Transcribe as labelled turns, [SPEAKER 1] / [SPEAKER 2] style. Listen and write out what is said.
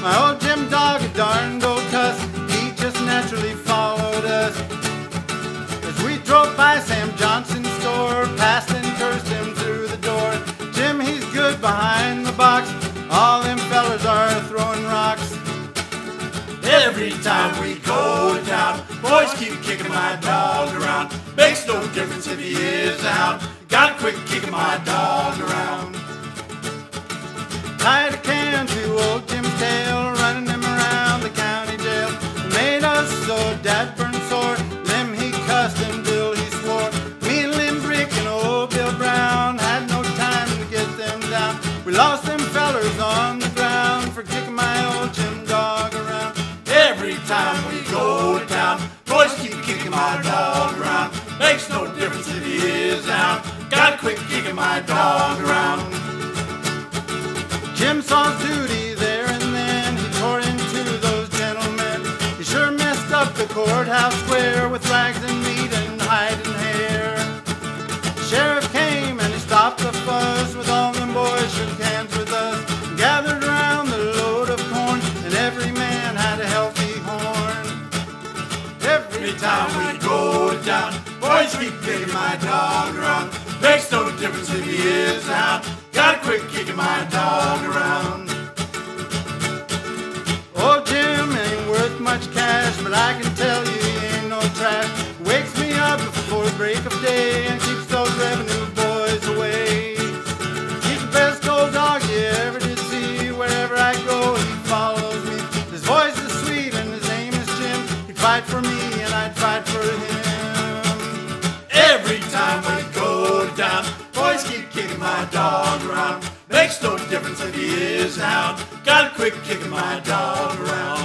[SPEAKER 1] My old Jim dog, a darn good cuss, he just naturally followed us. As we drove by Sam
[SPEAKER 2] Johnson's store, passed and cursed him through the door. Jim, he's good behind the box, all them fellers are throwing rocks. Every time we go to town, boys keep kicking my dog around. Makes no difference if he is out. Gotta kicking my dog. Fellers on the ground for kicking my old Jim dog around.
[SPEAKER 1] Every time we go to town, boys keep kicking my dog around. Makes no difference if he is out. Got a quick kicking my dog around.
[SPEAKER 2] Jim saw duty there and then. He tore into those gentlemen. He sure messed up the courthouse square with rags and Every
[SPEAKER 1] time we go down. boys keep kicking my dog around. Makes no difference if he is out. Gotta quit kicking my dog around.
[SPEAKER 2] Old Jim ain't worth much cash, but I can tell you he ain't no trash. Wakes me up before the break of day and keeps those revenue boys away. He's the best old dog you ever did see. Wherever I go, he follows me. His voice is sweet and his name is Jim. He'd fight for me I'd fight for him.
[SPEAKER 1] Every time we go to town, boys keep kicking my dog around. Makes no difference if he is out. Got a quick kicking my dog around.